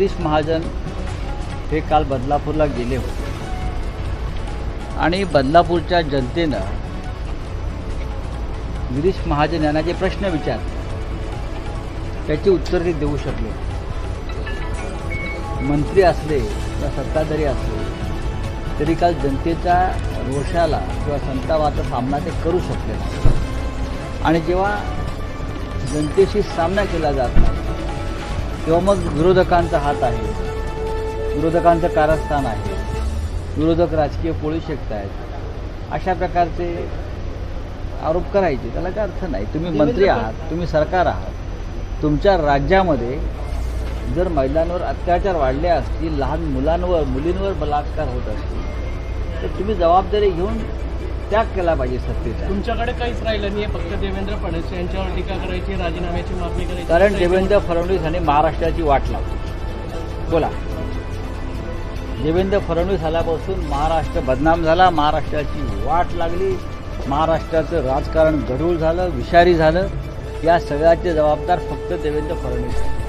गिरीश महाजन हे काल बदलापूरला गेले होते. आणि बदलापूरच्या जनतेनं गिरीश महाजन यांना जे प्रश्न विचारले त्याची उत्तर ते देऊ शकले मंत्री असले किंवा सत्ताधारी असले तरी काल जनतेच्या रोषाला किंवा संतापाचा सामना ते करू शकले नाही. आणि जेव्हा जनतेशी सामना केला जात नाही तेव्हा मग विरोधकांचा हात आहे. विरोधकांचं कारस्थान आहे. विरोधक राजकीय पोळी शकत आहेत अशा प्रकारचे आरोप करायचे. त्याला काय अर्थ नाही. तुम्ही मंत्री आहात तुम्ही सरकार आहात. तुमच्या राज्यामध्ये जर महिलांवर अत्याचार वाढले असतील लहान मुलांवर मुलींवर बलात्कार होत असतील तर तुम्ही जबाबदारी घेऊन त्याग केला पाहिजे सत्तेचा. तुमच्याकडे काहीच राहिलं नाही फक्त देवेंद्र फडणवीस यांच्यावर टीका करायची राजीनाम्याची मागणी करायची. कारण देवेंद्र फडणवीस यांनी महाराष्ट्राची वाट लावली. बोला. देवेंद्र फडणवीस आल्यापासून महाराष्ट्र बदनाम झाला महाराष्ट्राची वाट लागली महाराष्ट्राचं राजकारण गढूळ झालं विषारी झालं. या सगळ्याचे जबाबदार फक्त देवेंद्र फडणवीस.